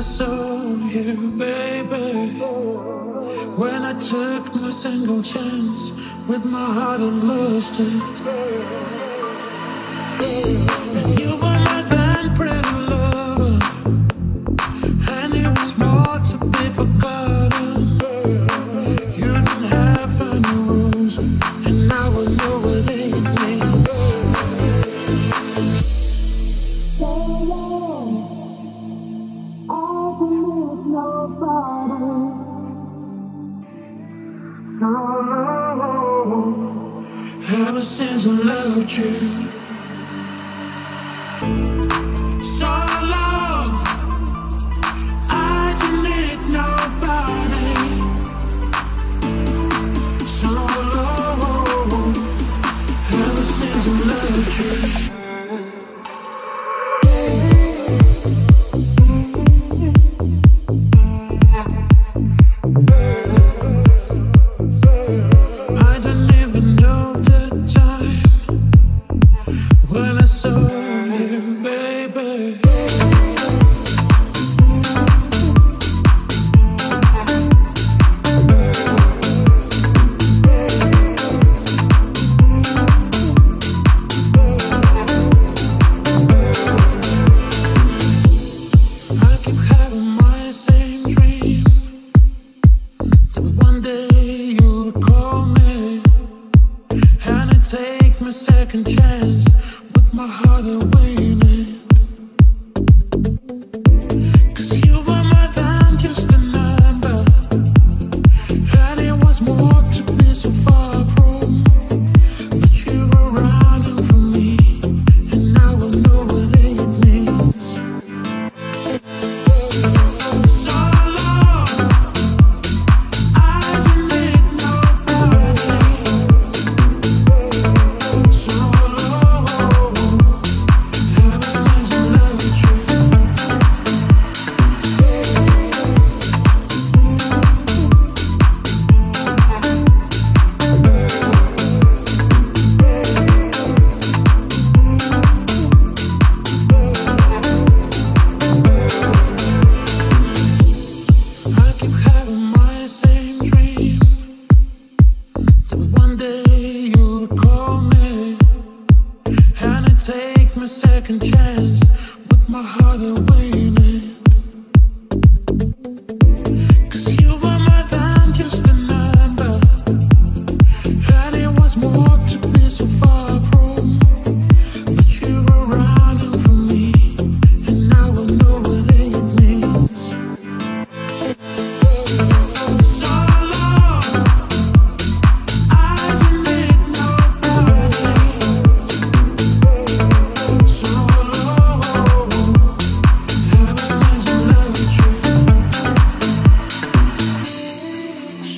I saw you, baby. When I took my single chance with my heart, and lost it. No, ever since I loved you. So long, I didn't need nobody. So long, ever since I loved you. started my second chance, put my heart away.